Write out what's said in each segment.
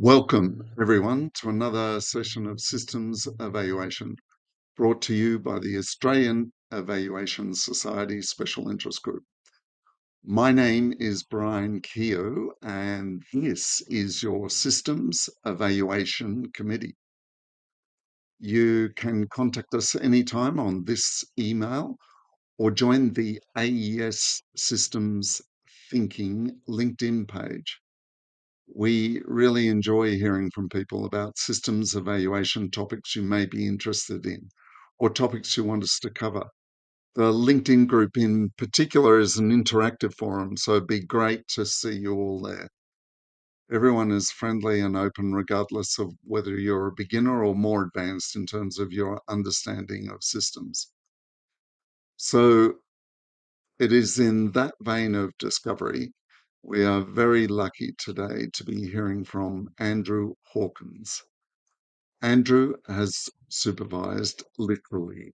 Welcome, everyone, to another session of Systems Evaluation brought to you by the Australian Evaluation Society Special Interest Group. My name is Brian Keogh, and this is your Systems Evaluation Committee. You can contact us anytime on this email or join the AES Systems Thinking LinkedIn page. We really enjoy hearing from people about systems evaluation topics you may be interested in or topics you want us to cover. The LinkedIn group in particular is an interactive forum, so it'd be great to see you all there. Everyone is friendly and open, regardless of whether you're a beginner or more advanced in terms of your understanding of systems. So, it is in that vein of discovery we are very lucky today to be hearing from Andrew Hawkins. Andrew has supervised literally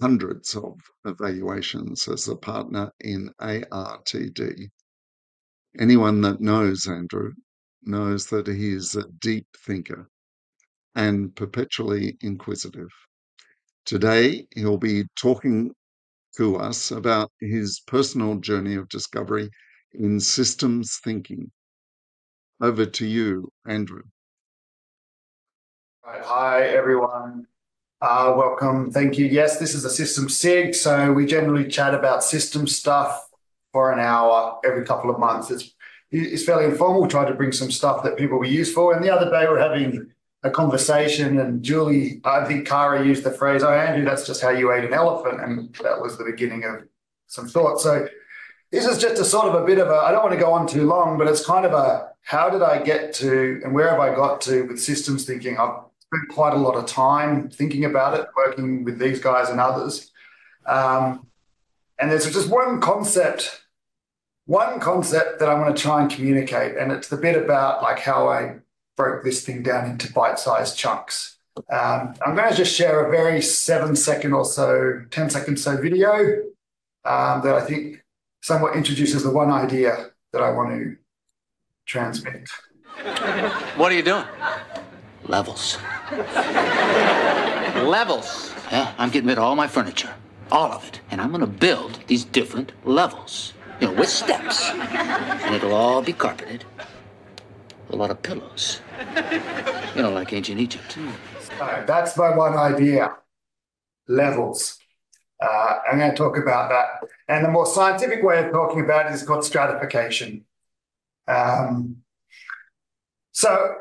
hundreds of evaluations as a partner in ARTD. Anyone that knows Andrew knows that he is a deep thinker and perpetually inquisitive. Today, he'll be talking to us about his personal journey of discovery in systems thinking. Over to you, Andrew. Hi, everyone. Uh, welcome. Thank you. Yes, this is a system SIG. So we generally chat about system stuff for an hour every couple of months. It's it's fairly informal. We try to bring some stuff that people will be useful. And the other day we're having a conversation, and Julie, I think Kara used the phrase, "Oh, Andrew, that's just how you ate an elephant," and that was the beginning of some thought. So this is just a sort of a bit of a, I don't want to go on too long, but it's kind of a, how did I get to and where have I got to with systems thinking? I've spent quite a lot of time thinking about it, working with these guys and others. Um, and there's just one concept, one concept that I want to try and communicate. And it's the bit about like how I broke this thing down into bite-sized chunks. Um, I'm going to just share a very seven second or so, 10 second so video um, that I think somewhat introduces the one idea that I want to transmit. What are you doing? Levels. Levels. Yeah, I'm getting rid of all my furniture. All of it. And I'm gonna build these different levels. You know, with steps. And it'll all be carpeted. A lot of pillows. You know, like ancient Egypt. That's my one idea. Levels. Uh, I'm going to talk about that. And the more scientific way of talking about it is called stratification. Um, so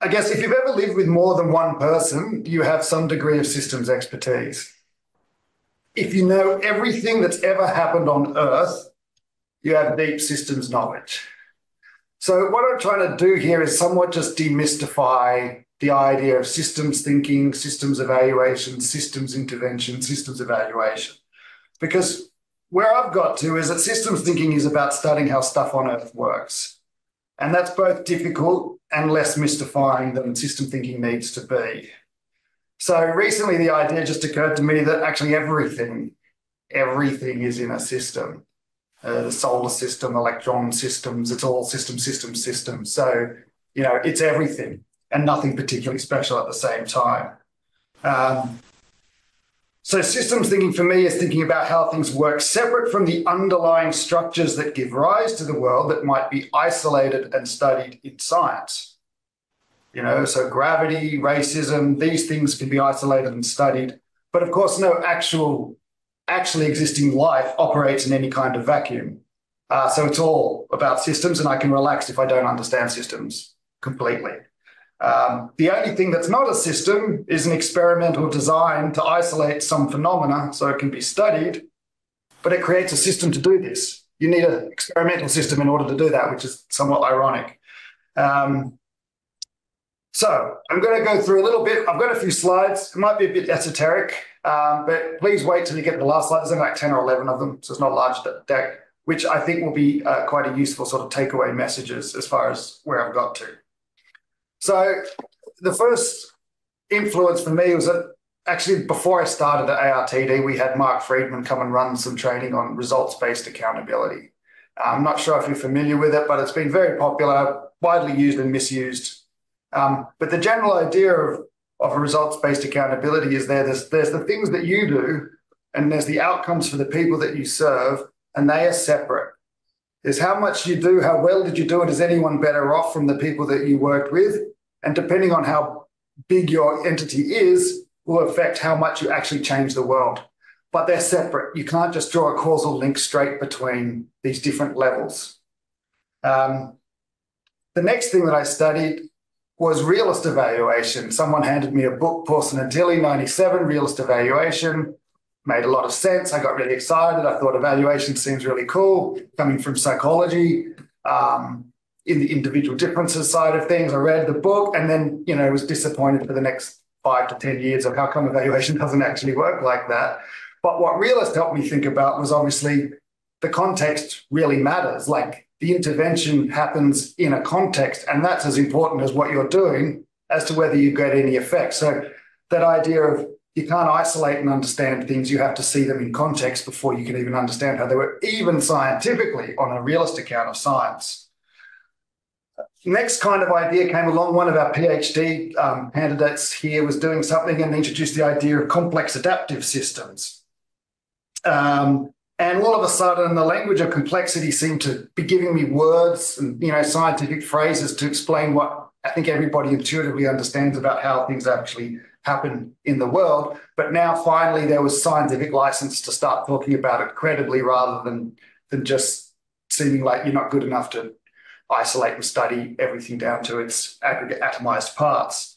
I guess if you've ever lived with more than one person, you have some degree of systems expertise. If you know everything that's ever happened on Earth, you have deep systems knowledge. So what I'm trying to do here is somewhat just demystify the idea of systems thinking, systems evaluation, systems intervention, systems evaluation. Because where I've got to is that systems thinking is about studying how stuff on Earth works. And that's both difficult and less mystifying than system thinking needs to be. So recently, the idea just occurred to me that actually everything, everything is in a system. Uh, the solar system, electron systems, it's all system, system, system. So, you know, it's everything and nothing particularly special at the same time. Um, so, systems thinking for me is thinking about how things work separate from the underlying structures that give rise to the world that might be isolated and studied in science. You know, so gravity, racism, these things can be isolated and studied. But of course, no actual, actually existing life operates in any kind of vacuum. Uh, so it's all about systems, and I can relax if I don't understand systems completely. Um, the only thing that's not a system is an experimental design to isolate some phenomena so it can be studied, but it creates a system to do this. You need an experimental system in order to do that, which is somewhat ironic. Um, so I'm going to go through a little bit. I've got a few slides. It might be a bit esoteric, um, but please wait till you get to the last slide. There's only like 10 or 11 of them, so it's not a large deck, which I think will be uh, quite a useful sort of takeaway messages as far as where I've got to. So the first influence for me was that actually before I started at ARTD, we had Mark Friedman come and run some training on results based accountability. I'm not sure if you're familiar with it, but it's been very popular. widely used and misused. Um, but the general idea of, of a results-based accountability is there. There's, there's the things that you do, and there's the outcomes for the people that you serve, and they are separate. There's how much you do, how well did you do it? Is anyone better off from the people that you worked with? And depending on how big your entity is, will affect how much you actually change the world. But they're separate. You can't just draw a causal link straight between these different levels. Um, the next thing that I studied was realist evaluation. Someone handed me a book, Pawson and Tilley, 97, realist evaluation. Made a lot of sense. I got really excited. I thought evaluation seems really cool coming from psychology. Um, in the individual differences side of things, I read the book and then, you know, was disappointed for the next five to 10 years of how come evaluation doesn't actually work like that. But what realist helped me think about was obviously the context really matters. Like the intervention happens in a context, and that's as important as what you're doing as to whether you get any effect. So that idea of you can't isolate and understand things, you have to see them in context before you can even understand how they work, even scientifically on a realist account of science. Next kind of idea came along. One of our PhD um, candidates here was doing something and introduced the idea of complex adaptive systems. Um, and all of a sudden, the language of complexity seemed to be giving me words and you know scientific phrases to explain what I think everybody intuitively understands about how things actually happen in the world. But now, finally, there was scientific license to start talking about it credibly rather than than just seeming like you're not good enough to isolate and study everything down to its aggregate atomized parts.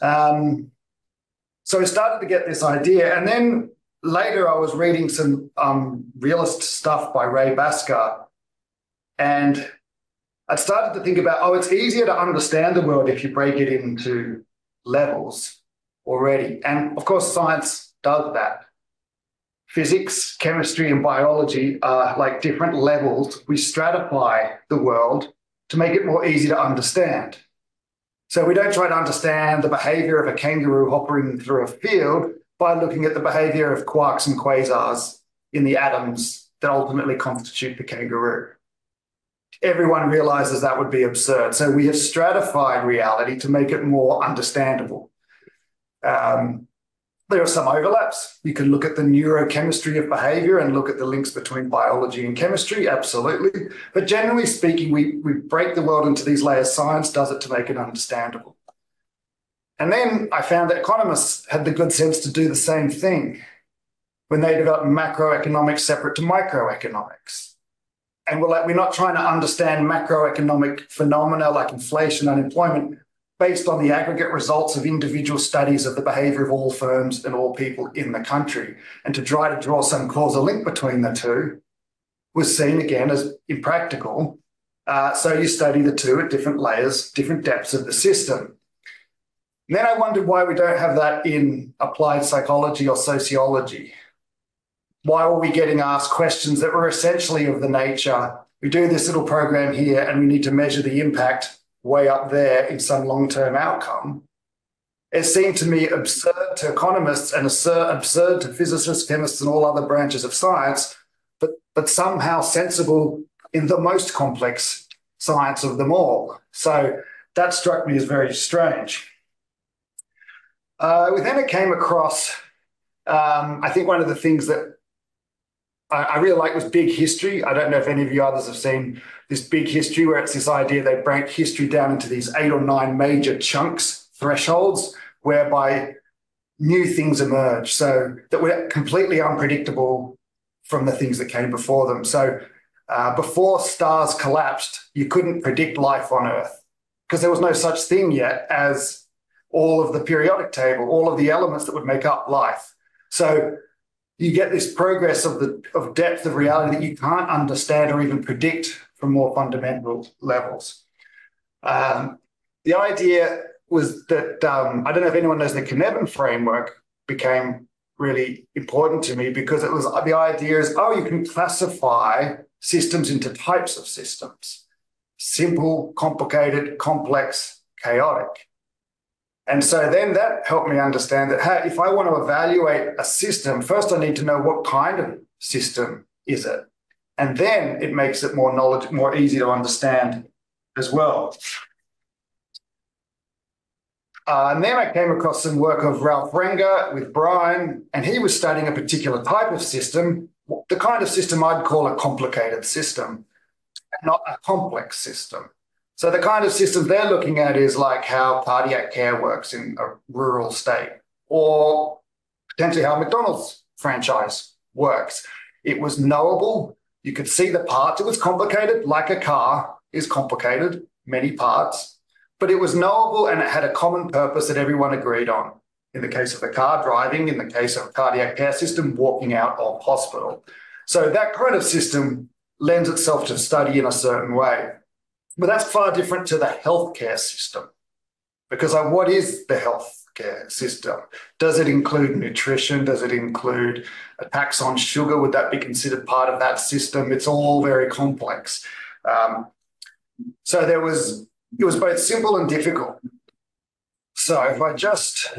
Um, so I started to get this idea, and then later I was reading some um, realist stuff by Roy Bhaskar, and I started to think about, oh, it's easier to understand the world if you break it into levels already. And of course, science does that. Physics, chemistry, and biology are like different levels. We stratify the world to make it more easy to understand. So we don't try to understand the behavior of a kangaroo hopping through a field by looking at the behavior of quarks and quasars in the atoms that ultimately constitute the kangaroo. Everyone realizes that would be absurd. So we have stratified reality to make it more understandable. Um, there are some overlaps. You can look at the neurochemistry of behavior and look at the links between biology and chemistry, absolutely. But generally speaking, we, we break the world into these layers. Science does it to make it understandable. And then I found that economists had the good sense to do the same thing when they developed macroeconomics separate to microeconomics. And we're like, we're not trying to understand macroeconomic phenomena like inflation, unemployment, based on the aggregate results of individual studies of the behavior of all firms and all people in the country. And to try to draw some causal link between the two was seen again as impractical. Uh, so you study the two at different layers, different depths of the system. And then I wondered why we don't have that in applied psychology or sociology. Why were we getting asked questions that were essentially of the nature we do this little program here and we need to measure the impact way up there in some long term outcome? It seemed to me absurd to economists and absurd to physicists, chemists, and all other branches of science, but, but somehow sensible in the most complex science of them all. So that struck me as very strange. Uh, then it came across, um, I think one of the things that I, really like was big history. I don't know if any of you others have seen this big history where it's this idea they break history down into these eight or nine major chunks, thresholds, whereby new things emerge. So that were completely unpredictable from the things that came before them. So uh, before stars collapsed, you couldn't predict life on Earth because there was no such thing yet as all of the periodic table, all of the elements that would make up life. So you get this progress of the of depth of reality that you can't understand or even predict from more fundamental levels. Um, the idea was that um, I don't know if anyone knows the Cynefin framework became really important to me because it was the idea is oh you can classify systems into types of systems simple complicated complex chaotic and so then that helped me understand that hey, if I want to evaluate a system, first I need to know what kind of system is it. And then it makes it more knowledge, more easy to understand as well. Uh, and then I came across some work of Ralph Renger with Brian, and he was studying a particular type of system, the kind of system I'd call a complicated system, not a complex system. So the kind of system they're looking at is like how cardiac care works in a rural state, or potentially how McDonald's franchise works. It was knowable. You could see the parts. It was complicated, like a car is complicated, many parts, but it was knowable and it had a common purpose that everyone agreed on. In the case of the car driving, in the case of a cardiac care system, walking out of hospital. So that kind of system lends itself to study in a certain way. But that's far different to the healthcare system. Because what is the healthcare system? Does it include nutrition? Does it include a tax on sugar? Would that be considered part of that system? It's all very complex. Um, so there was it was both simple and difficult. So if I just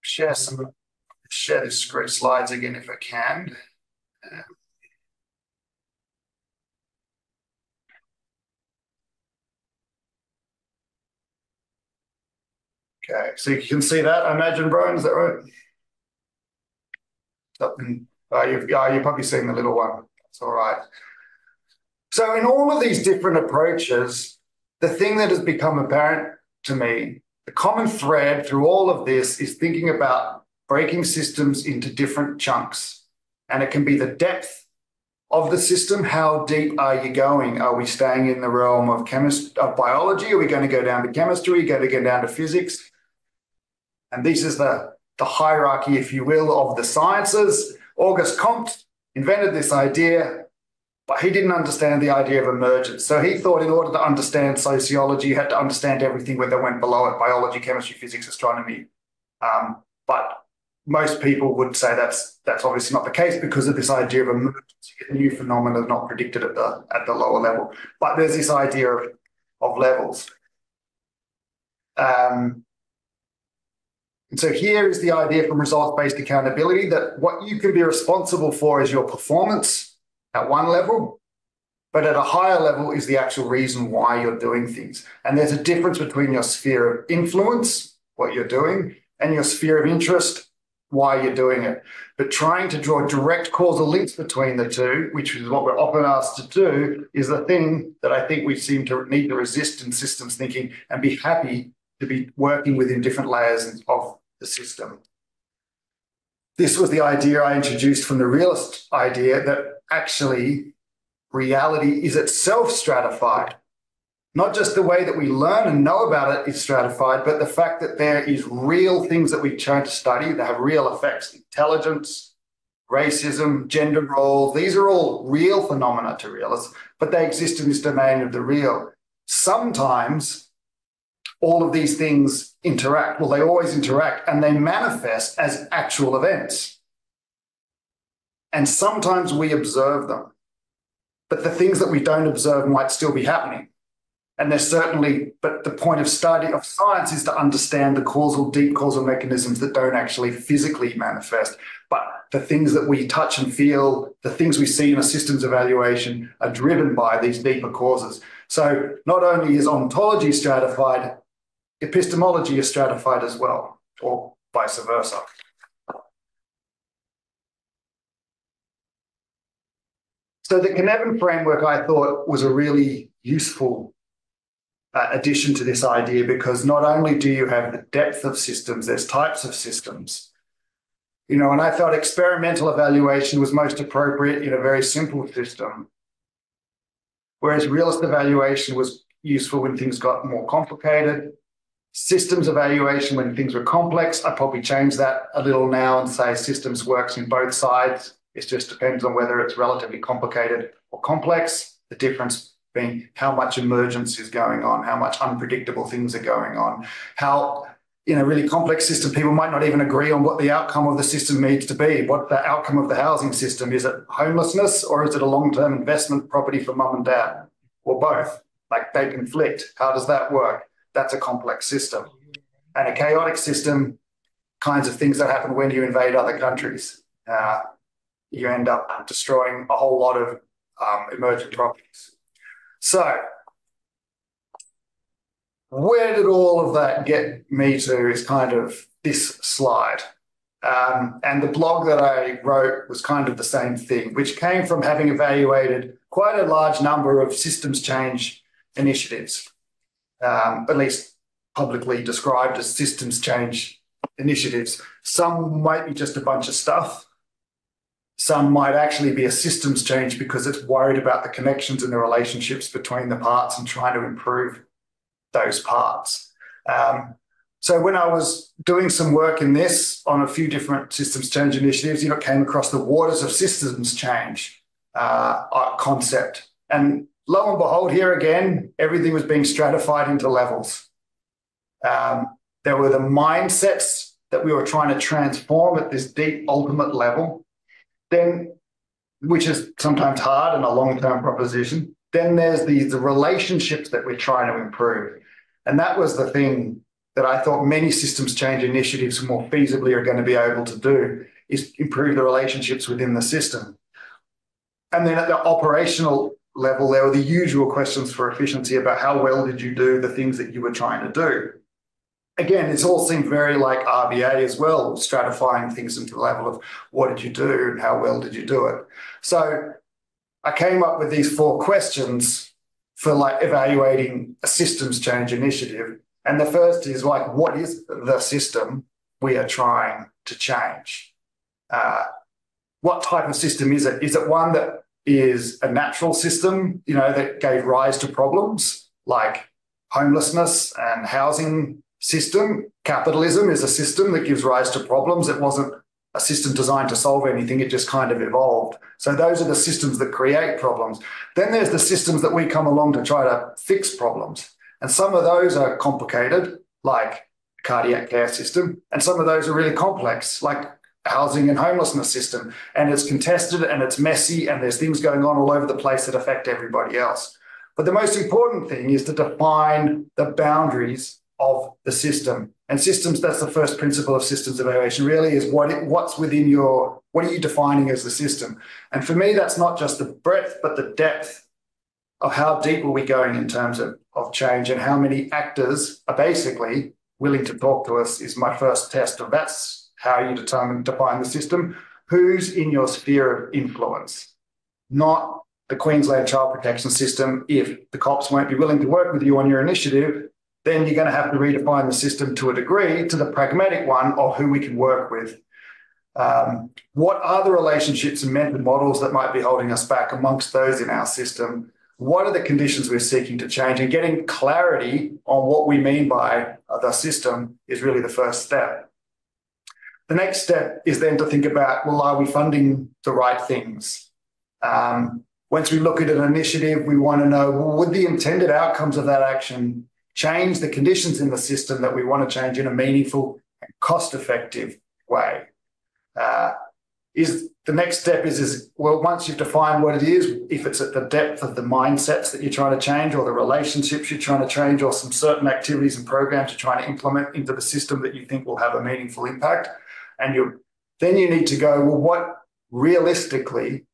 share some share the script slides again if I can. Okay, so you can see that, I imagine, Brian, is that right? Something, uh, you've, uh, you're probably seeing the little one. It's all right. So in all of these different approaches, the thing that has become apparent to me, the common thread through all of this is thinking about breaking systems into different chunks. And it can be the depth of the system. How deep are you going? Are we staying in the realm of chemist of biology? Are we going to go down to chemistry? Are we going to go down to physics? And this is the, the hierarchy, if you will, of the sciences. Auguste Comte invented this idea, but he didn't understand the idea of emergence. So he thought in order to understand sociology, you had to understand everything that went below it biology, chemistry, physics, astronomy. Um, but most people would say that's that's obviously not the case because of this idea of emergence, new phenomena not predicted at the at the lower level. But there's this idea of, of levels. Um, and so here is the idea from results-based accountability that what you can be responsible for is your performance at one level, but at a higher level is the actual reason why you're doing things. And there's a difference between your sphere of influence, what you're doing, and your sphere of interest, why you're doing it. But trying to draw direct causal links between the two, which is what we're often asked to do, is the thing that I think we seem to need to resist in systems thinking and be happy to be working within different layers of the system. This was the idea I introduced from the realist idea that actually reality is itself stratified. Not just the way that we learn and know about it is stratified, but the fact that there is real things that we try to study that have real effects. Intelligence, racism, gender roles, these are all real phenomena to realists, but they exist in this domain of the real. Sometimes all of these things interact. Well, they always interact and they manifest as actual events. And sometimes we observe them. But the things that we don't observe might still be happening. And there's certainly, but the point of study of science is to understand the causal, deep causal mechanisms that don't actually physically manifest. But the things that we touch and feel, the things we see in a systems evaluation are driven by these deeper causes. So not only is ontology stratified, epistemology is stratified as well, or vice versa. So the Cynefin framework I thought was a really useful uh, addition to this idea because not only do you have the depth of systems, there's types of systems. You know, and I felt experimental evaluation was most appropriate in a very simple system, whereas realist evaluation was useful when things got more complicated systems evaluation when things were complex. I probably change that a little now and say systems works in both sides. It just depends on whether it's relatively complicated or complex. The difference being how much emergence is going on, how much unpredictable things are going on, how in a really complex system, people might not even agree on what the outcome of the system needs to be. What the outcome of the housing system is it homelessness or is it a long term investment property for mum and dad or both? Like they conflict. How does that work? That's a complex system. And a chaotic system, kinds of things that happen when you invade other countries. Uh, you end up destroying a whole lot of um, emergent properties. So, where did all of that get me to is kind of this slide. Um, and the blog that I wrote was kind of the same thing, which came from having evaluated quite a large number of systems change initiatives, at least publicly described as systems change initiatives. Some might be just a bunch of stuff. Some might actually be a systems change because it's worried about the connections and the relationships between the parts and trying to improve those parts. Um, so when I was doing some work in this on a few different systems change initiatives, you know, came across the waters of systems change uh, concept. And lo and behold, here again, everything was being stratified into levels. Um, there were the mindsets that we were trying to transform at this deep ultimate level, then which is sometimes hard and a long-term proposition. Then there's the, the relationships that we're trying to improve. And that was the thing that I thought many systems change initiatives more feasibly are going to be able to do is improve the relationships within the system. And then at the operational level, there were the usual questions for efficiency about how well did you do the things that you were trying to do. Again, it's all seemed very like RBA as well, stratifying things into the level of what did you do and how well did you do it. So I came up with these four questions for like evaluating a systems change initiative. And the first is like, what is the system we are trying to change? Uh, what type of system is it? Is it one that is a natural system, you know, that gave rise to problems like homelessness and housing system? Capitalism is a system that gives rise to problems. It wasn't a system designed to solve anything. It just kind of evolved. So those are the systems that create problems. Then there's the systems that we come along to try to fix problems. And some of those are complicated, like cardiac care system. And some of those are really complex, like housing and homelessness system. And it's contested and it's messy and there's things going on all over the place that affect everybody else. But the most important thing is to define the boundaries of the system. And systems, that's the first principle of systems evaluation, really is what it, what's within your, what are you defining as the system? And for me, that's not just the breadth, but the depth of how deep are we going in terms of, of change and how many actors are basically willing to talk to us is my first test of that's how you determine define the system. Who's in your sphere of influence? Not the Queensland Child Protection System. If the cops won't be willing to work with you on your initiative, then you're going to have to redefine the system to a degree to the pragmatic one of who we can work with. Um, what are the relationships and mental models that might be holding us back amongst those in our system? What are the conditions we're seeking to change? And getting clarity on what we mean by the system is really the first step. The next step is then to think about well, are we funding the right things? Um, once we look at an initiative, we want to know well, would the intended outcomes of that action change the conditions in the system that we want to change in a meaningful and cost effective way. Uh, is the next step is, is well, once you've defined what it is, if it's at the depth of the mindsets that you're trying to change or the relationships you're trying to change or some certain activities and programs you're trying to implement into the system that you think will have a meaningful impact. And you then you need to go, well, what realistically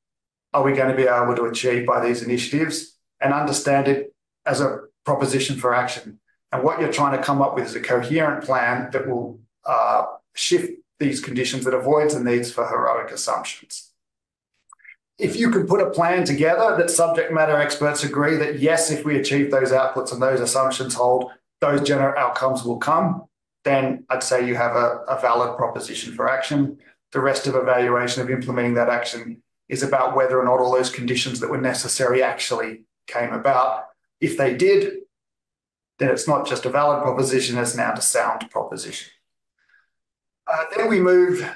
are we going to be able to achieve by these initiatives and understand it as a proposition for action. And what you're trying to come up with is a coherent plan that will uh, shift these conditions that avoids the needs for heroic assumptions. If you can put a plan together that subject matter experts agree that yes, if we achieve those outputs and those assumptions hold, those general outcomes will come, then I'd say you have a, valid proposition for action. The rest of evaluation of implementing that action is about whether or not all those conditions that were necessary actually came about if they did, then it's not just a valid proposition, it's now a sound proposition. Uh, then we move,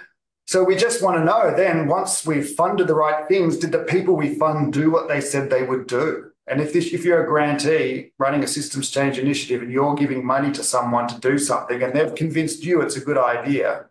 so we just want to know then, once we've funded the right things, did the people we fund do what they said they would do? And if this, if you're a grantee running a systems change initiative and you're giving money to someone to do something and they've convinced you it's a good idea,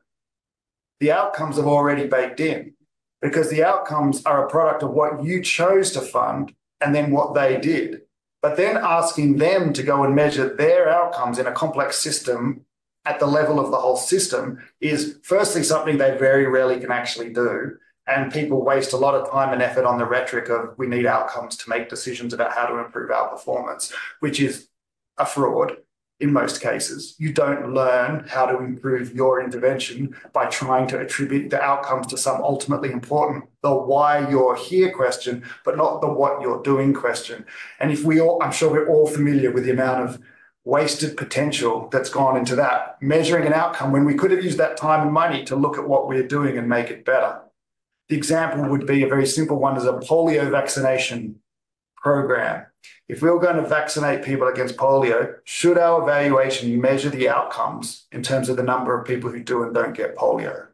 the outcomes have already baked in because the outcomes are a product of what you chose to fund and then what they did. But then asking them to go and measure their outcomes in a complex system at the level of the whole system is firstly something they very rarely can actually do. And people waste a lot of time and effort on the rhetoric of we need outcomes to make decisions about how to improve our performance, which is a fraud in most cases. You don't learn how to improve your intervention by trying to attribute the outcomes to some ultimately important, the why you're here question, but not the what you're doing question. And if we all, I'm sure we're all familiar with the amount of wasted potential that's gone into that, measuring an outcome when we could have used that time and money to look at what we're doing and make it better. The example would be a very simple one is a polio vaccination program. If we were going to vaccinate people against polio, should our evaluation measure the outcomes in terms of the number of people who do and don't get polio?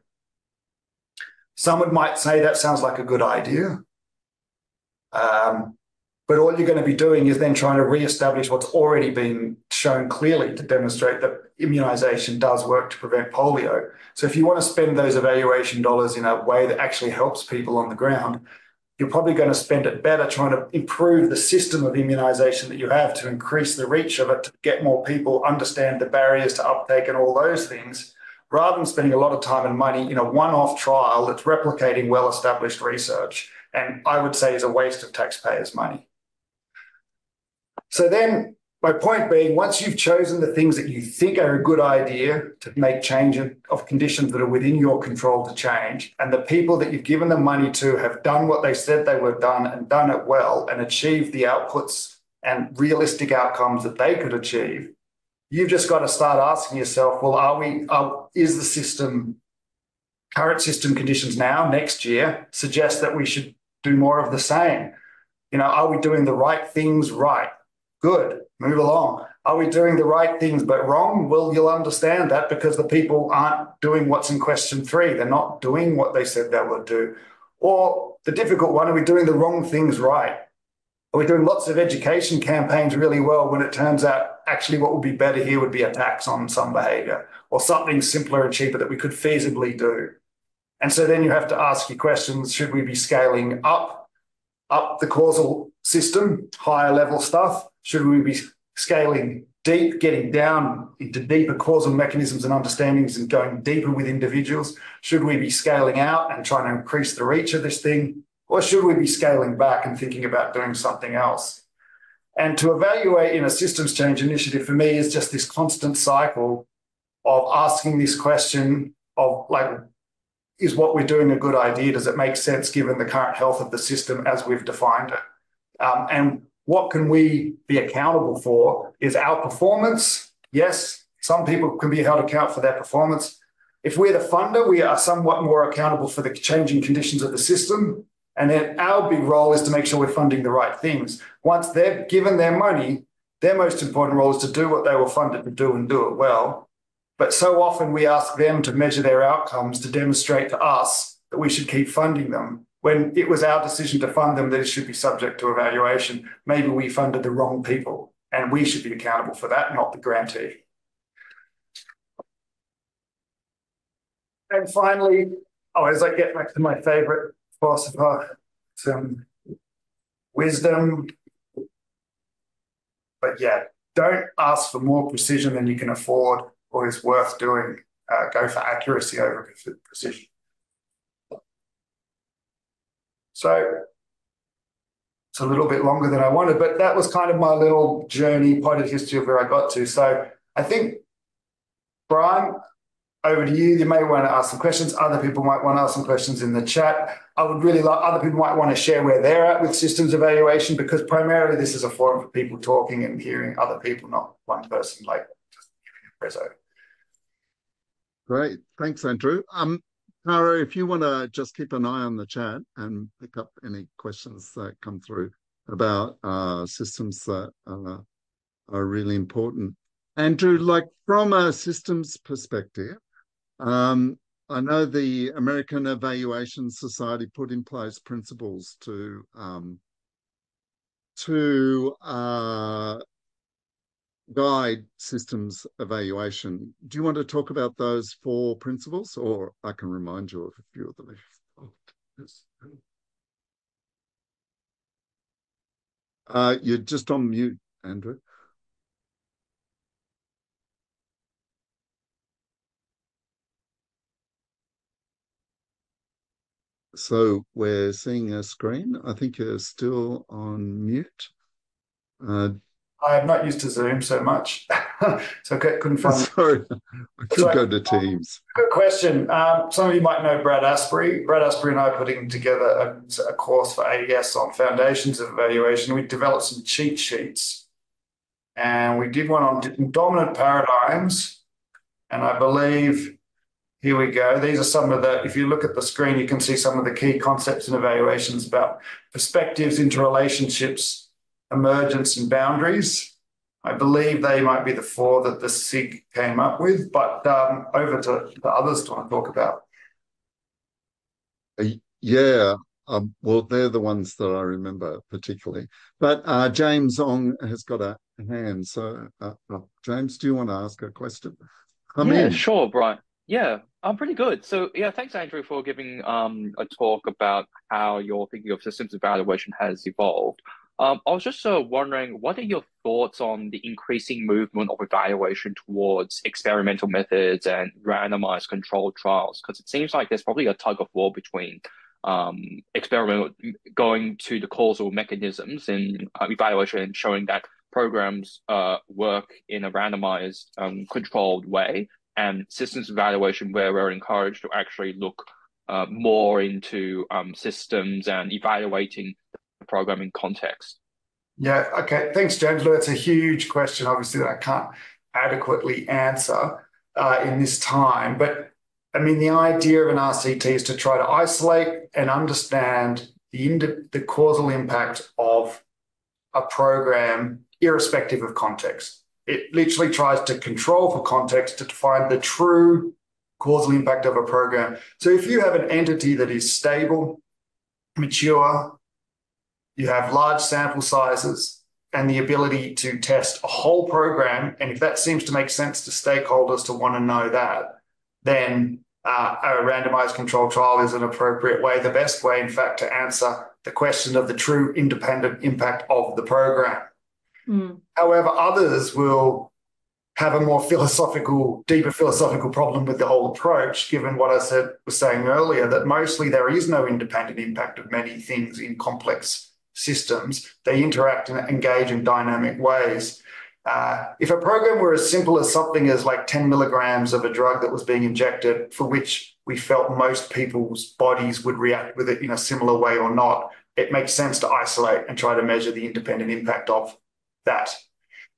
Someone might say that sounds like a good idea. Um, but all you're going to be doing is then trying to re-establish what's already been shown clearly to demonstrate that immunization does work to prevent polio. So if you want to spend those evaluation dollars in a way that actually helps people on the ground, you're probably going to spend it better trying to improve the system of immunization that you have to increase the reach of it, to get more people, understand the barriers to uptake and all those things, rather than spending a lot of time and money in a one-off trial that's replicating well-established research. And I would say is a waste of taxpayers' money. So then my point being, once you've chosen the things that you think are a good idea to make change of conditions that are within your control to change, and the people that you've given the money to have done what they said they were done and done it well and achieved the outputs and realistic outcomes that they could achieve, you've just got to start asking yourself, well, are we, are, is the system, current system conditions now, next year, suggest that we should do more of the same? You know, are we doing the right things right? Good, move along. Are we doing the right things but wrong? Well, you'll understand that because the people aren't doing what's in question three. They're not doing what they said they would do. Or the difficult one, are we doing the wrong things right? Are we doing lots of education campaigns really well when it turns out actually what would be better here would be a tax on some behavior or something simpler and cheaper that we could feasibly do? And so then you have to ask your questions should we be scaling up, up the causal system, higher level stuff? Should we be scaling deep, getting down into deeper causal mechanisms and understandings and going deeper with individuals? Should we be scaling out and trying to increase the reach of this thing? Or should we be scaling back and thinking about doing something else? And to evaluate in a systems change initiative for me is just this constant cycle of asking this question of like, is what we're doing a good idea? Does it make sense given the current health of the system as we've defined it? Um, and what can we be accountable for is our performance. Yes, some people can be held account for their performance. If we're the funder, we are somewhat more accountable for the changing conditions of the system. And then our big role is to make sure we're funding the right things. Once they've given their money, their most important role is to do what they were funded to do and do it well. But so often we ask them to measure their outcomes to demonstrate to us that we should keep funding them when it was our decision to fund them that it should be subject to evaluation, maybe we funded the wrong people and we should be accountable for that, not the grantee. And finally, oh, as I get back to my favorite philosopher, some wisdom. But yeah, don't ask for more precision than you can afford or is worth doing. Uh, go for accuracy over precision. So it's a little bit longer than I wanted, but that was kind of my little journey, potted history of where I got to. So I think, Brian, over to you. You may want to ask some questions. Other people might want to ask some questions in the chat. I would really like other people might want to share where they're at with systems evaluation because primarily this is a forum for people talking and hearing other people, not one person like just giving a Great. Thanks, Andrew. Um, Tara, if you want to just keep an eye on the chat and pick up any questions that come through about uh, systems that uh, are really important. Andrew, like from a systems perspective, um, I know the American Evaluation Society put in place principles to um, to uh, guide systems evaluation. Do you want to talk about those four principles, or I can remind you of a few of them? Uh, you're just on mute, Andrew. so we're seeing a screen. I think you're still on mute. Uh, I have not used to Zoom so much, so I couldn't find. Sorry, I could Sorry. go to Teams. Good question. Um, some of you might know Brad Astbury. Brad Astbury and I are putting together a, a course for AES on foundations of evaluation. We developed some cheat sheets, and we did one on dominant paradigms. And I believe here we go. These are some of the. If you look at the screen, you can see some of the key concepts and evaluations about perspectives, interrelationships, emergence, and boundaries. I believe they might be the four that the SIG came up with, but um, over to the others to talk about. Uh, yeah, um, well, they're the ones that I remember particularly. But uh, James Ong has got a hand. So, uh, uh, James, do you want to ask a question? Come yeah, in. sure, Brian. Yeah, I'm pretty good. So, yeah, thanks, Andrew, for giving um, a talk about how your thinking of systems evaluation has evolved. Um, I was just uh, wondering, what are your thoughts on the increasing movement of evaluation towards experimental methods and randomized controlled trials? Because it seems like there's probably a tug of war between um, going to the causal mechanisms in uh, evaluation and showing that programs uh, work in a randomized, um, controlled way, and systems evaluation where we're encouraged to actually look uh, more into um, systems and evaluating programming context? Yeah, okay. Thanks, James. It's a huge question, obviously, that I can't adequately answer uh, in this time. But I mean, the idea of an RCT is to try to isolate and understand the, the causal impact of a program, irrespective of context. It literally tries to control for context to find the true causal impact of a program. So if you have an entity that is stable, mature, you have large sample sizes and the ability to test a whole program. And if that seems to make sense to stakeholders to want to know that, then uh, a randomized control trial is an appropriate way, the best way, in fact, to answer the question of the true independent impact of the program. Mm. However, others will have a more philosophical, deeper philosophical problem with the whole approach, given what I said was saying earlier, that mostly there is no independent impact of many things in complex systems. They interact and engage in dynamic ways. Uh, if a program were as simple as something as like 10 milligrams of a drug that was being injected, for which we felt most people's bodies would react with it in a similar way or not, it makes sense to isolate and try to measure the independent impact of that.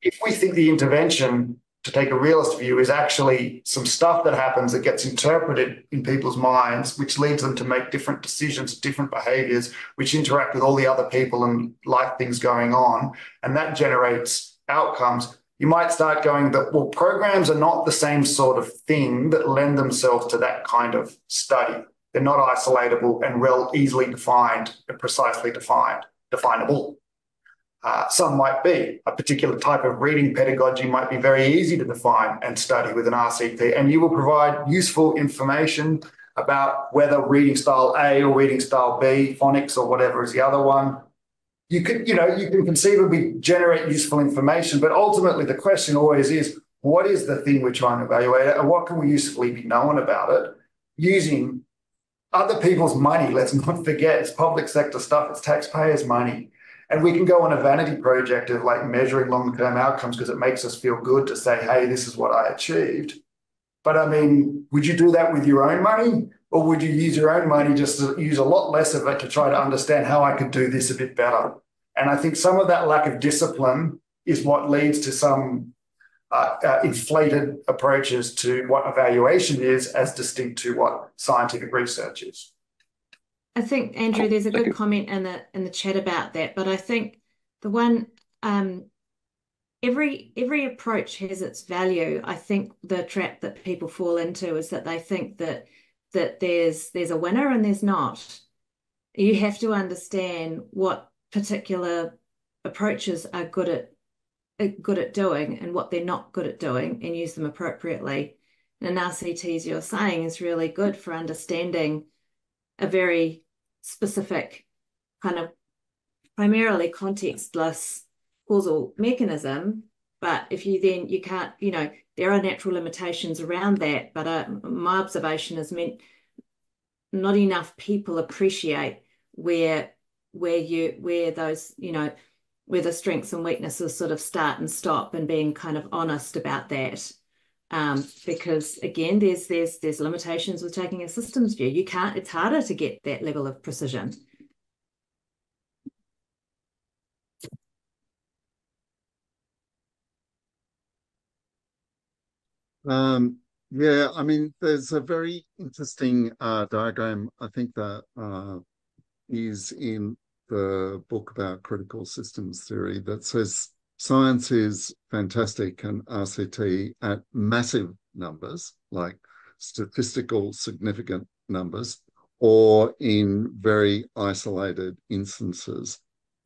If we think the intervention, to take a realist view, is actually some stuff that happens that gets interpreted in people's minds, which leads them to make different decisions, different behaviors, which interact with all the other people and like things going on, and that generates outcomes. You might start going that, well, programs are not the same sort of thing that lend themselves to that kind of study. They're not isolatable and well easily defined and precisely defined, definable. Uh, some might be. A particular type of reading pedagogy might be very easy to define and study with an RCT, and you will provide useful information about whether reading style A or reading style B, phonics or whatever is the other one. You could, you know, you can conceivably generate useful information, but ultimately the question always is, what is the thing we're trying to evaluate and what can we usefully be known about it using other people's money? Let's not forget it's public sector stuff, it's taxpayers' money. And we can go on a vanity project of like measuring long term outcomes because it makes us feel good to say, hey, this is what I achieved. But I mean, would you do that with your own money? Or would you use your own money just to use a lot less of it to try to understand how I could do this a bit better? And I think some of that lack of discipline is what leads to some uh, uh, inflated approaches to what evaluation is as distinct to what scientific research is. I think Andrew, there's a Thank good you. comment in the in the chat about that, but I think the one um every every approach has its value. I think the trap that people fall into is that they think that that there's there's a winner and there's not. You have to understand what particular approaches are good at good at doing and what they're not good at doing and use them appropriately. And an RCT, as you're saying, is really good for understanding a very specific kind of primarily contextless causal mechanism. But if you then you can't, you know, there are natural limitations around that. But uh, my observation is meant not enough people appreciate where where you where those you know where the strengths and weaknesses sort of start and stop and being kind of honest about that um, because again there's there's there's limitations with taking a systems view. You can't it's harder to get that level of precision. Um, yeah, I mean, there's a very interesting uh, diagram, I think that uh, is in the book about critical systems theory that says science is fantastic and RCT at massive numbers, like statistical significant numbers, or in very isolated instances.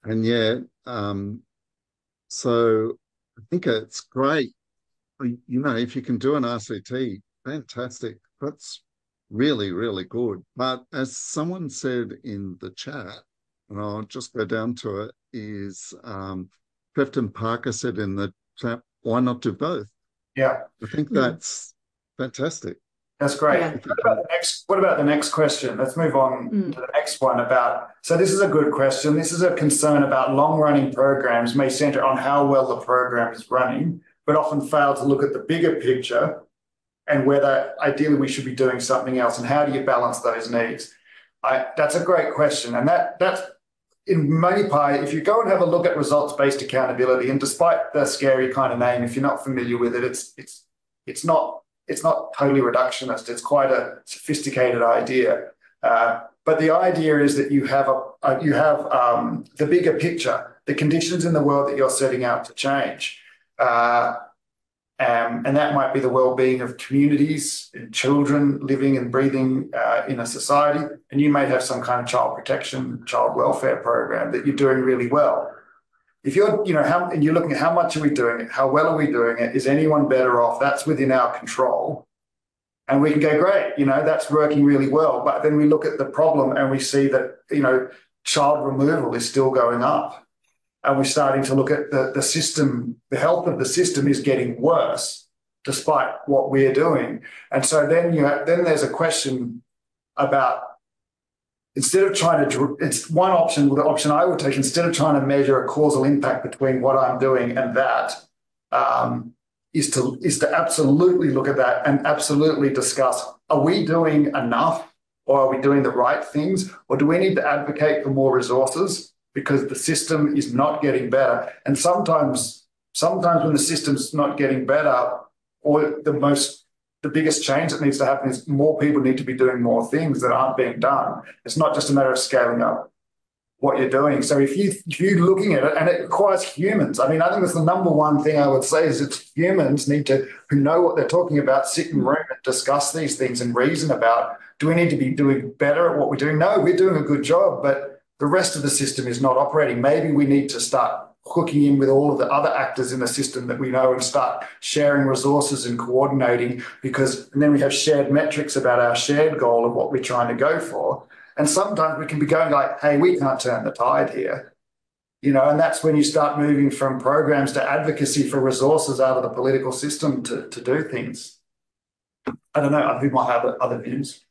And yet, um, so I think it's great you know, if you can do an RCT, fantastic. That's really, really good. But as someone said in the chat, and I'll just go down to it, is um, Crefton Parker said in the chat, why not do both? Yeah. I think that's fantastic. That's great. Yeah. What about the next? What about the next question? Let's move on mm. to the next one. About so this is a good question. This is a concern about long-running programs may center on how well the program is running, but often fail to look at the bigger picture and whether ideally we should be doing something else and how do you balance those needs? I, that's a great question. And that that's in MoneyPie, if you go and have a look at results-based accountability, and despite the scary kind of name, if you're not familiar with it, it's it's it's not it's not totally reductionist. It's quite a sophisticated idea. Uh, but the idea is that you have a, a you have um, the bigger picture, the conditions in the world that you're setting out to change. Uh, and that might be the well-being of communities and children living and breathing uh, in a society. And you may have some kind of child protection, child welfare program that you're doing really well. If you're, you know, how, and you're looking at how much are we doing it, how well are we doing it, is anyone better off? That's within our control. And we can go, great, you know, that's working really well. But then we look at the problem and we see that, you know, child removal is still going up and we're starting to look at the, the system, the health of the system is getting worse despite what we're doing. And so then you have, then there's a question about instead of trying to it's one option the option I would take instead of trying to measure a causal impact between what I'm doing and that um, is to is to absolutely look at that and absolutely discuss are we doing enough or are we doing the right things or do we need to advocate for more resources because the system is not getting better. And sometimes, sometimes when the system's not getting better, or the most the biggest change that needs to happen is more people need to be doing more things that aren't being done. It's not just a matter of scaling up what you're doing. So if you if you're looking at it, and it requires humans. I mean, I think that's the number one thing I would say is it's humans need to who know what they're talking about, sit in room and discuss these things and reason about. Do we need to be doing better at what we're doing? No, we're doing a good job, but the rest of the system is not operating. Maybe we need to start hooking in with all of the other actors in the system that we know and start sharing resources and coordinating because and then we have shared metrics about our shared goal of what we're trying to go for. And sometimes we can be going like, hey, we can't turn the tide here. You know, and that's when you start moving from programs to advocacy for resources out of the political system to, to do things. I don't know, people might have other views.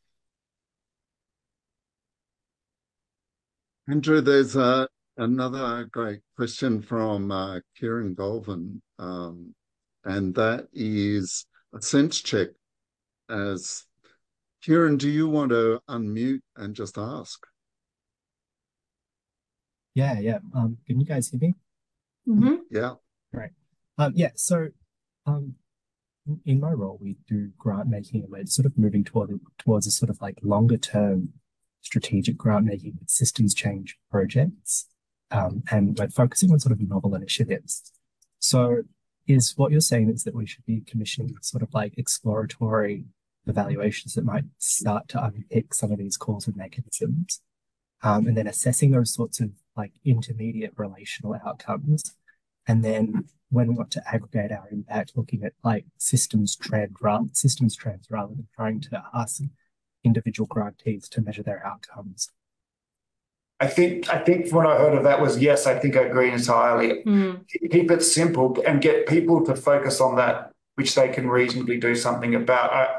Andrew, there's uh, another great question from uh, Kieran Golvan, um, and that is a sense check. As Kieran, do you want to unmute and just ask? Yeah, yeah. Um, can you guys hear me? Mm-hmm. Yeah. Right. Um, yeah. So, um, in my role, we do grant making, and we're sort of moving toward towards a sort of like longer term strategic grant making with systems change projects. Um, and we're focusing on sort of novel initiatives. So is what you're saying is that we should be commissioning sort of like exploratory evaluations that might start to unpick some of these causal mechanisms, um, and then assessing those sorts of like intermediate relational outcomes. And then when we want to aggregate our impact, looking at like systems trend systems trends rather than trying to ask individual grantees to measure their outcomes? I think I think what I heard of that was yes, I think I agree entirely. Mm. Keep it simple and get people to focus on that which they can reasonably do something about. I,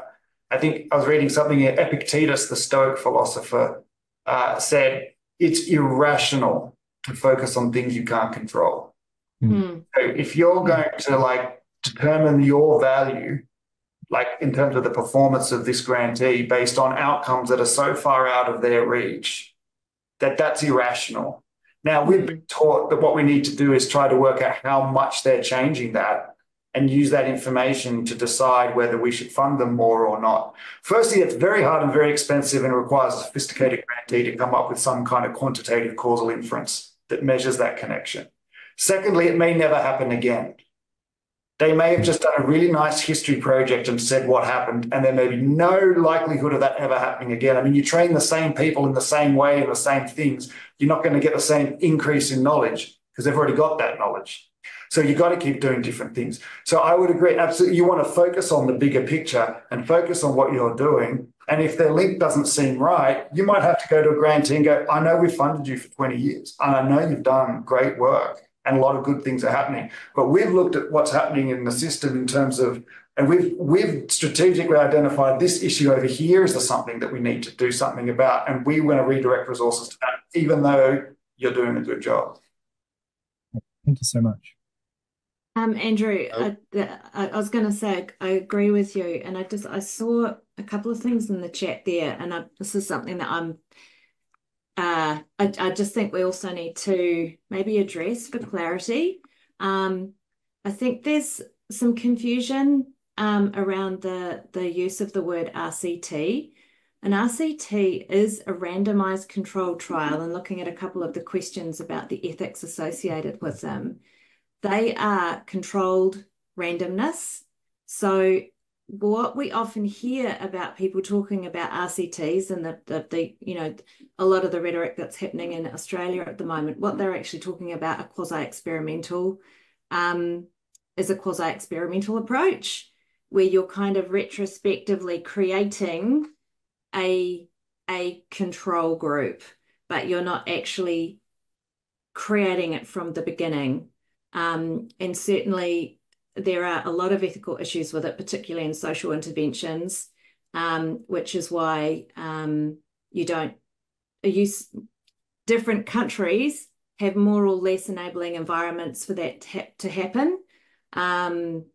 I think I was reading something here. Epictetus, the Stoic philosopher, uh, said it's irrational to focus on things you can't control. Mm. So if you're going to like determine your value, like in terms of the performance of this grantee based on outcomes that are so far out of their reach, that that's irrational. Now we've been taught that what we need to do is try to work out how much they're changing that and use that information to decide whether we should fund them more or not. Firstly, it's very hard and very expensive and requires a sophisticated grantee to come up with some kind of quantitative causal inference that measures that connection. Secondly, it may never happen again. They may have just done a really nice history project and said what happened, and there may be no likelihood of that ever happening again. I mean, you train the same people in the same way and the same things, you're not going to get the same increase in knowledge because they've already got that knowledge. So you've got to keep doing different things. So I would agree, absolutely. You want to focus on the bigger picture and focus on what you're doing. And if their link doesn't seem right, you might have to go to a grantee and go, I know we've funded you for 20 years, and I know you've done great work and a lot of good things are happening. But we've looked at what's happening in the system in terms of, and we've we've strategically identified this issue over here is the something that we need to do something about, and we want to redirect resources to that, even though you're doing a good job. Thank you so much. Um, Andrew, Oh. I, I, I was going to say I agree with you, and I just I saw a couple of things in the chat there, and I, this is something that I'm. Uh, I, I just think we also need to maybe address for clarity. Um, I think there's some confusion um, around the the use of the word RCT. An RCT is a randomized controlled trial, and looking at a couple of the questions about the ethics associated with them they are controlled randomness. So what we often hear about people talking about RCTs and the, the, the, you know, a lot of the rhetoric that's happening in Australia at the moment, what they're actually talking about a quasi-experimental um, is a quasi-experimental approach where you're kind of retrospectively creating a, a control group, but you're not actually creating it from the beginning. Um, and certainly there are a lot of ethical issues with it, particularly in social interventions, um, which is why um, you don't use different countries have more or less enabling environments for that to, ha to happen. Um,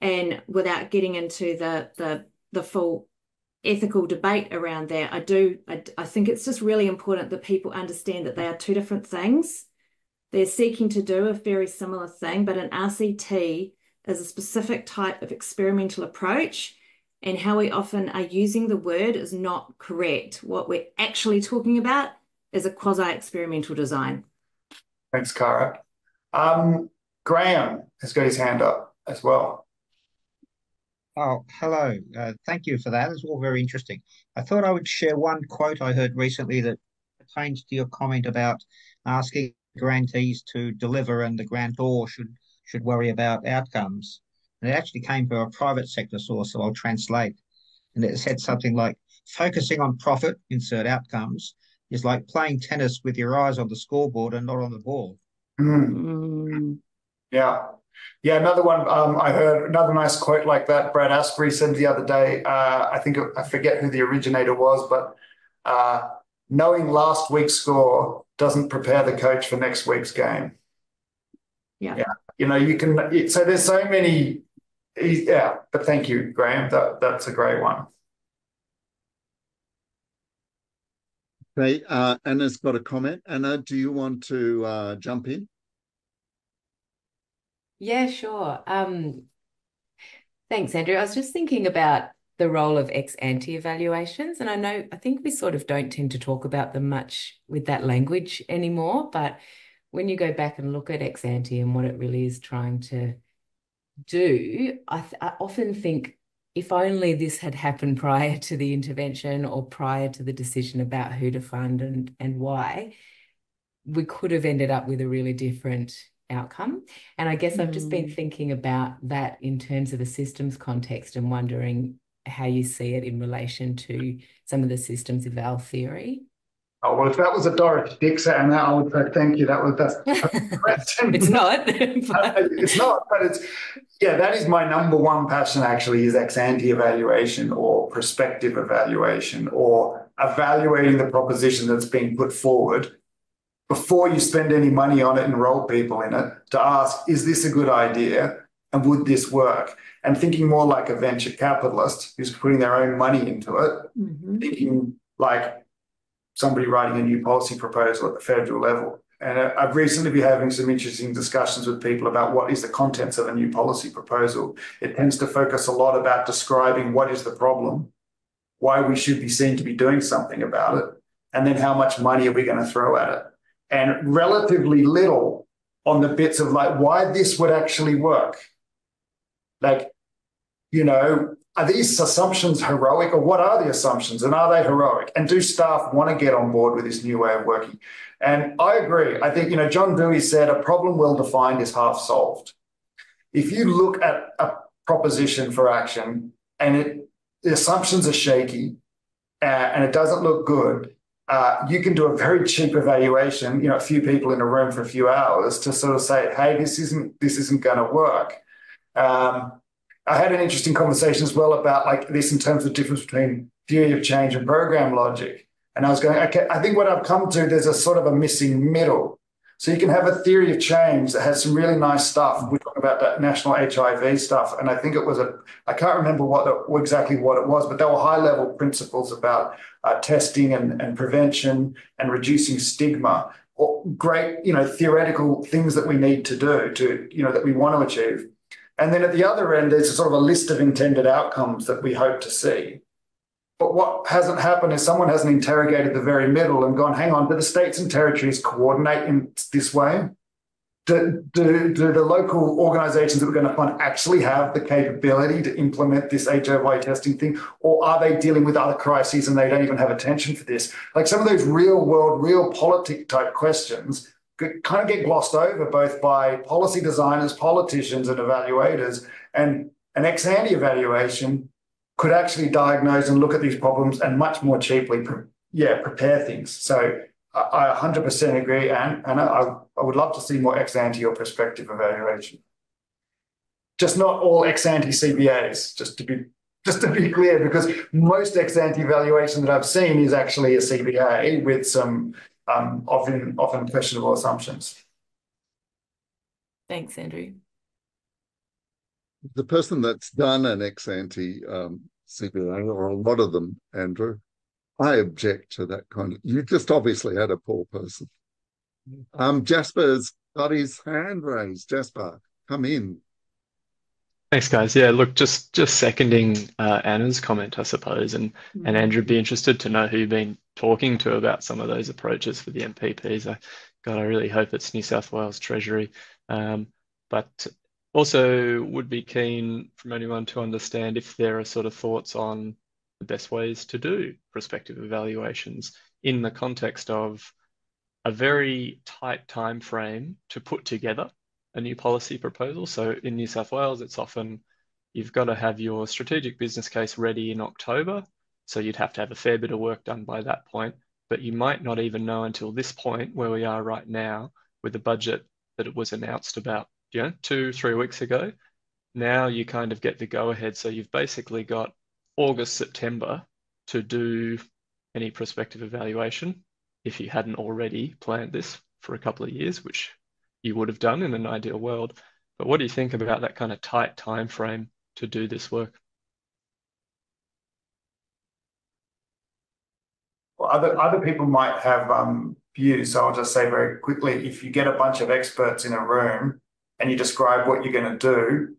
and without getting into the the the full ethical debate around that, I do I, I think it's just really important that people understand that they are two different things. They're seeking to do a very similar thing, but an RCT is a specific type of experimental approach, and how we often are using the word is not correct. What we're actually talking about is a quasi-experimental design. Thanks, Cara. Um, Graham has got his hand up as well. Oh, hello. Uh, thank you for that. It's all very interesting. I thought I would share one quote I heard recently that pertains to your comment about asking grantees to deliver and the grantor should should worry about outcomes. And it actually came from a private sector source, so I'll translate. And it said something like focusing on profit, insert outcomes, is like playing tennis with your eyes on the scoreboard and not on the ball. Mm, yeah. Yeah, another one. Um, I heard another nice quote like that. Brad Astbury said the other day. Uh, I think I forget who the originator was, but uh, knowing last week's score doesn't prepare the coach for next week's game. Yeah. Yeah. You know, you can. it- So there's so many. Yeah, but thank you, Graham. That that's a great one. Okay, uh, Anna's got a comment. Anna, do you want to uh, jump in? Yeah, sure. Um, thanks, Andrew. I was just thinking about the role of ex ante evaluations, and I know I think we sort of don't tend to talk about them much with that language anymore, but when you go back and look at ex ante and what it really is trying to do, I, th I often think if only this had happened prior to the intervention or prior to the decision about who to fund and, and why, we could have ended up with a really different outcome. And I guess I've just been Mm. thinking about that in terms of a systems context and wondering how you see it in relation to some of the systems of eval theory. Oh, well, if that was a Dorothy Dixer, and I would say thank you. That was that's it's not. it's not, but it's yeah. That is my number one passion. Actually, is ex ante evaluation or prospective evaluation or evaluating the proposition that's being put forward before you spend any money on it and enroll people in it to ask, is this a good idea and would this work? And thinking more like a venture capitalist who's putting their own money into it, mm-hmm. thinking like somebody writing a new policy proposal at the federal level. And I've recently been having some interesting discussions with people about what is the contents of a new policy proposal. It tends to focus a lot about describing what is the problem, why we should be seen to be doing something about it, and then how much money are we going to throw at it. And relatively little on the bits of like why this would actually work. Like, you know, are these assumptions heroic or what are the assumptions and are they heroic? And do staff want to get on board with this new way of working? And I agree. I think, you know, John Dewey said a problem well defined is half solved. If you look at a proposition for action and it, the assumptions are shaky uh, and it doesn't look good, uh, you can do a very cheap evaluation, you know, a few people in a room for a few hours to sort of say, hey, this isn't this isn't going to work. Um, I had an interesting conversation as well about like this in terms of the difference between theory of change and program logic. And I was going, okay, I think what I've come to, there's a sort of a missing middle. So you can have a theory of change that has some really nice stuff. We talk about that national HIV stuff, and I think it was a I can't remember what the, exactly what it was, but there were high level principles about uh, testing and, and prevention and reducing stigma. Or great, you know, theoretical things that we need to do to you know that we want to achieve. And then at the other end, there's sort of a list of intended outcomes that we hope to see. But what hasn't happened is someone hasn't interrogated the very middle and gone, hang on, do the states and territories coordinate in this way? Do, do, do the local organizations that we're going to fund actually have the capability to implement this HIV testing thing? Or are they dealing with other crises and they don't even have attention for this? Like some of those real world, real politic type questions kind of get glossed over both by policy designers, politicians, and evaluators. And an ex ante evaluation could actually diagnose and look at these problems and much more cheaply, yeah, prepare things. So I, 100% agree, and, and I, I would love to see more ex ante or prospective evaluation. Just not all ex ante CBAs, just to be just to be clear, because most ex ante evaluation that I've seen is actually a CBA with some often often questionable assumptions. Thanks, Andrew. The person that's done an ex ante um, CBA, or a lot of them, Andrew, I object to that kind of. You just obviously had a poor person. Um, Jasper's got his hand raised. Jasper, come in. Thanks, guys. Yeah, look, just just seconding uh, Anna's comment, I suppose, and mm-hmm. and Andrew, be interested to know who you've been talking to about some of those approaches for the NPPs. I, God, I really hope it's New South Wales Treasury, um, but also would be keen from anyone to understand if there are sort of thoughts on the best ways to do prospective evaluations in the context of a very tight time frame to put together a new policy proposal. So in New South Wales, it's often you've got to have your strategic business case ready in October. So you'd have to have a fair bit of work done by that point. But you might not even know until this point where we are right now with the budget that it was announced about, you know, two, three weeks ago. Now you kind of get the go ahead. So you've basically got August, September to do any prospective evaluation if you hadn't already planned this for a couple of years, which you would have done in an ideal world. But what do you think about that kind of tight time frame to do this work? Well, other other people might have um, views. So I'll just say very quickly: if you get a bunch of experts in a room and you describe what you're going to do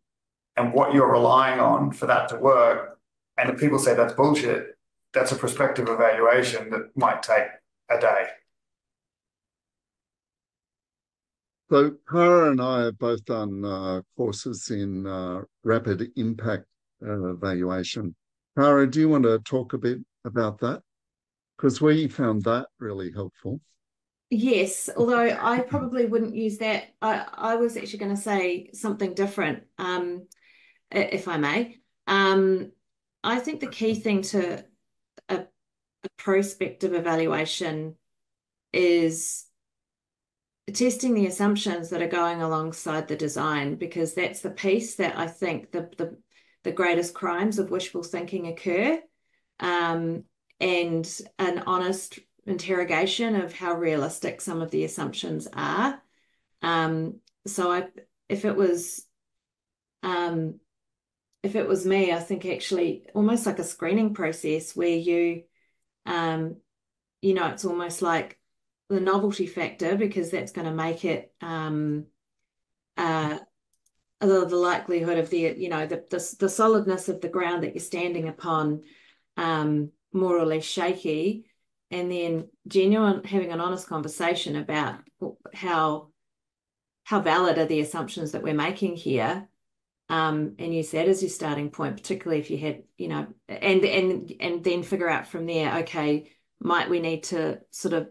and what you're relying on for that to work, and if people say that's bullshit, that's a prospective evaluation that might take a day. So Kara and I have both done uh, courses in uh, rapid impact uh, evaluation. Kara, do you want to talk a bit about that? Because we found that really helpful. Yes, although I probably wouldn't use that. I, I was actually going to say something different, um, if I may. Um, I think the key thing to a, a prospective evaluation is testing the assumptions that are going alongside the design because that's the piece that I think the the, the greatest crimes of wishful thinking occur um, and an honest interrogation of how realistic some of the assumptions are. Um, so I, if it was, um, if it was me, I think actually almost like a screening process where you, um, you know, it's almost like the novelty factor because that's going to make it, um, uh, the, the likelihood of the, you know, the, the the solidness of the ground that you're standing upon, um, more or less shaky, and then genuine having an honest conversation about how how valid are the assumptions that we're making here. Um, and use that as your starting point particularly if you had you know and and and then figure out from there okay might we need to sort of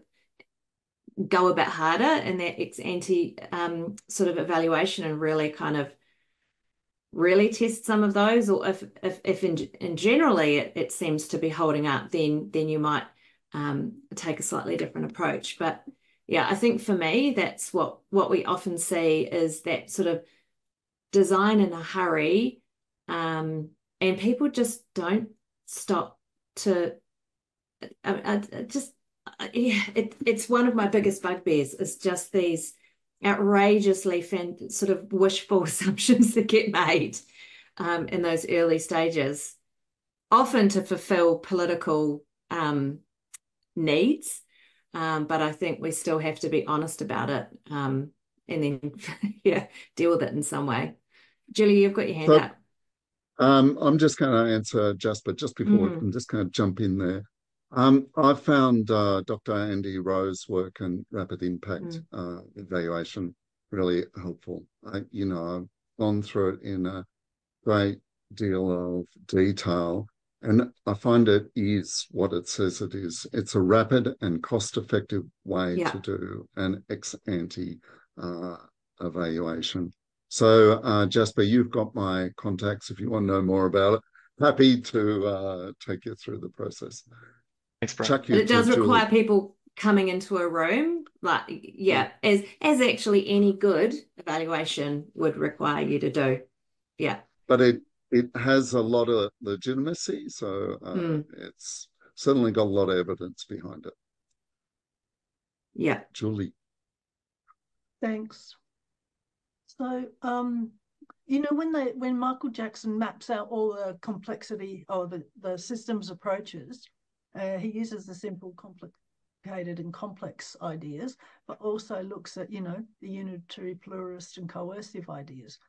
go a bit harder in that ex ante um, sort of evaluation and really kind of really test some of those or if if, if in, in generally it, it seems to be holding up then then you might um, take a slightly different approach but yeah, I think for me, that's what what we often see is that sort of design in a hurry, um, and people just don't stop to. I, I just yeah, it, it's one of my biggest bugbears is just these outrageously fan, sort of wishful assumptions that get made um, in those early stages, often to fulfill political um, needs um, but I think we still have to be honest about it um, and then, yeah, deal with it in some way. Julie, you've got your hand so, up. Um, I'm just going to answer just, but just before mm. I'm just going to jump in there. Um, I found uh, Dr. Andy Rowe's work and rapid impact mm. uh, evaluation really helpful. I, you know, I've gone through it in a great deal of detail and I find it is what it says it is. It's a rapid and cost effective way yeah. to do an ex ante uh, evaluation. So, uh, Jasper, you've got my contacts if you want to know more about it. Happy to uh, take you through the process. Thanks, Brad. it does require Julie. people coming into a room, like yeah, as as actually any good evaluation would require you to do. Yeah. But it it has a lot of legitimacy, so uh, mm. it's certainly got a lot of evidence behind it. Yeah, Julie. Thanks. So, um, you know, when they when Michael Jackson maps out all the complexity or the the systems approaches, uh, he uses the simple, complicated, and complex ideas, but also looks at you know the unitary, pluralist, and coercive ideas.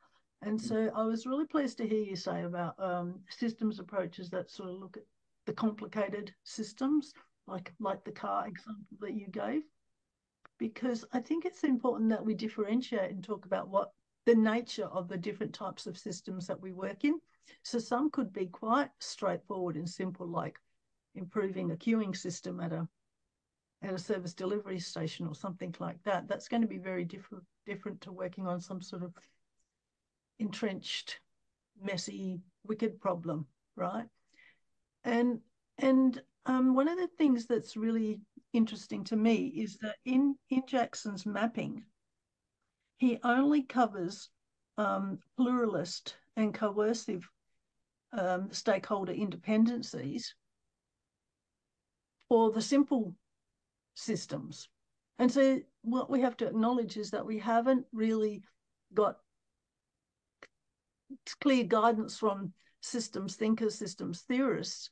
And so I was really pleased to hear you say about um, systems approaches that sort of look at the complicated systems, like like the car example that you gave, because I think it's important that we differentiate and talk about what the nature of the different types of systems that we work in. So some could be quite straightforward and simple, like improving a queuing system at a at a service delivery station or something like that. That's going to be very different different to working on some sort of entrenched, messy, wicked problem, right? And and um, one of the things that's really interesting to me is that in in Jackson's mapping, he only covers um, pluralist and coercive um, stakeholder independencies for the simple systems. And so what we have to acknowledge is that we haven't really got clear guidance from systems thinkers, systems theorists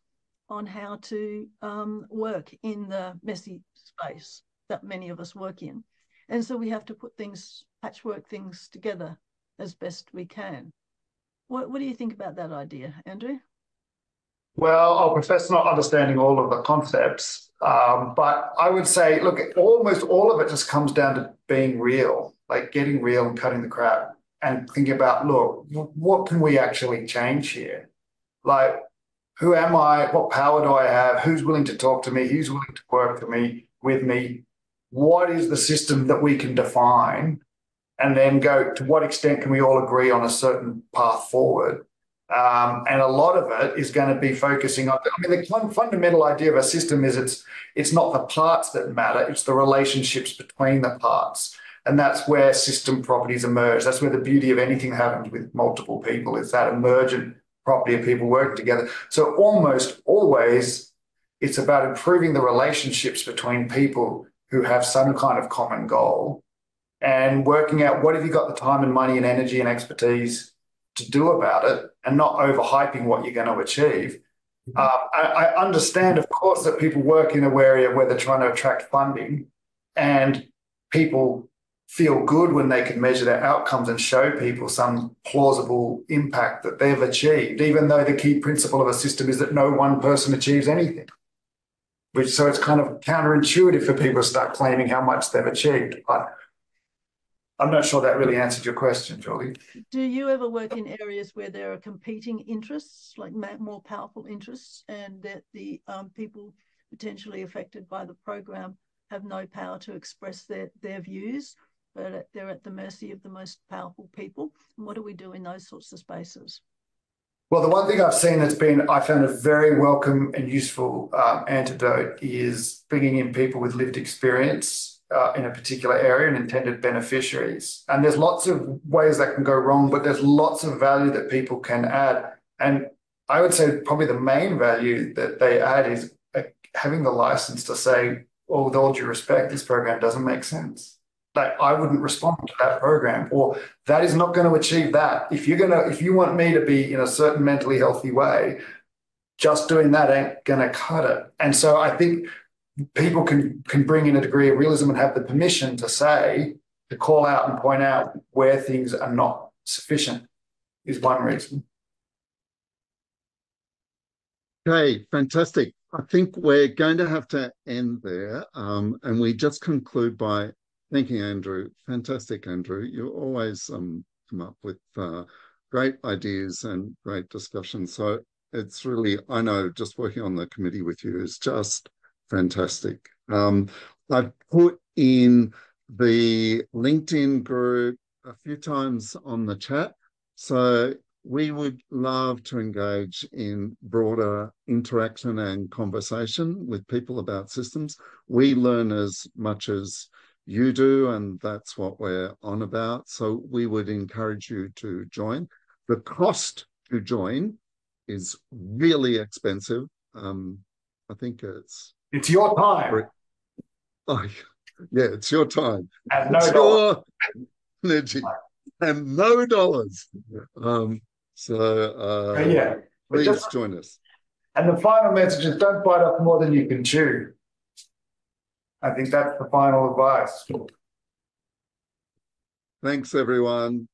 on how to um, work in the messy space that many of us work in. And so we have to put things, patchwork things together as best we can. What, what do you think about that idea, Andrew? Well, I'll profess not understanding all of the concepts, um, but I would say, look, almost all of it just comes down to being real, like getting real and cutting the crap and thinking about, look, what can we actually change here? Like, who am I? What power do I have? Who's willing to talk to me? Who's willing to work for me with me? What is the system that we can define? And then go to what extent can we all agree on a certain path forward? Um, and a lot of it is going to be focusing on. I mean, the fundamental idea of a system is it's it's not the parts that matter; it's the relationships between the parts, and that's where system properties emerge. That's where the beauty of anything that happens with multiple people is that emergent property of people working together. So almost always, it's about improving the relationships between people who have some kind of common goal, and working out what have you got the time and money and energy and expertise to do about it and not overhyping what you're going to achieve. Mm-hmm. Uh, I, I, understand, of course, that people work in a area where they're trying to attract funding and people feel good when they can measure their outcomes and show people some plausible impact that they've achieved, even though the key principle of a system is that no one person achieves anything. Which so it's kind of counterintuitive for people to start claiming how much they've achieved. But I'm not sure that really answered your question, Julie. Do you ever work in areas where there are competing interests, like more powerful interests, and that the um, people potentially affected by the program have no power to express their, their views, but they're at the mercy of the most powerful people? And what do we do in those sorts of spaces? Well, the one thing I've seen that's been, I found a very welcome and useful um, antidote is bringing in people with lived experience uh, in a particular area and intended beneficiaries. And there's lots of ways that can go wrong, but there's lots of value that people can add. And I would say probably the main value that they add is uh, having the license to say, oh, with all due respect, this program doesn't make sense. Like I wouldn't respond to that program, or that is not going to achieve that. If you're gonna, if you want me to be in a certain mentally healthy way, just doing that ain't gonna cut it. And so I think people can can bring in a degree of realism and have the permission to say to call out and point out where things are not sufficient is one reason. Okay, fantastic. I think we're going to have to end there, um, and we just conclude by thanking Andrew. Fantastic, Andrew. You always um, come up with uh, great ideas and great discussions. So it's really, I know, just working on the committee with you is just Fantastic. Um, I've put in the LinkedIn group a few times on the chat. So we would love to engage in broader interaction and conversation with people about systems. We learn as much as you do, and that's what we're on about. So we would encourage you to join. The cost to join is really expensive. Um, I think it's it's your time. Oh, yeah, it's your time. And no it's dollars. your energy and no dollars. Um, so uh, yeah, please just, join us. And the final message is don't bite off more than you can chew. I think that's the final advice. Thanks, everyone.